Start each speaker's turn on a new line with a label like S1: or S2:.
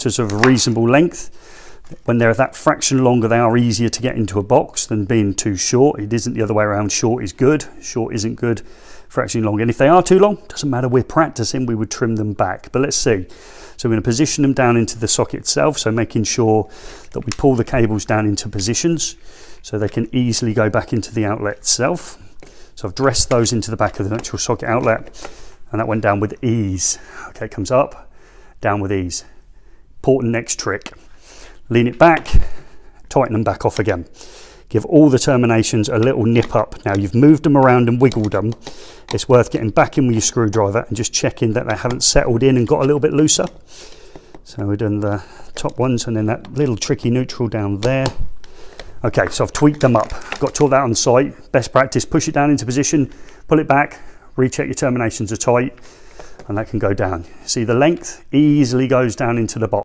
S1: Just of a reasonable length. When they're that fraction longer, they are easier to get into a box than being too short. It isn't the other way around. Short is good, short isn't good, fraction long. And if they are too long, doesn't matter, we're practicing, we would trim them back. But let's see. So we're going to position them down into the socket itself, so making sure that we pull the cables down into positions so they can easily go back into the outlet itself. So I've dressed those into the back of the actual socket outlet and that went down with ease. Okay, it comes up, down with ease. Important next trick lean it back, tighten them back off again. Give all the terminations a little nip up. Now you've moved them around and wiggled them. It's worth getting back in with your screwdriver and just checking that they haven't settled in and got a little bit looser. So we're doing the top ones and then that little tricky neutral down there. Okay, so I've tweaked them up. Got to all that on site. Best practice, push it down into position, pull it back, recheck your terminations are tight, and that can go down. See the length easily goes down into the box.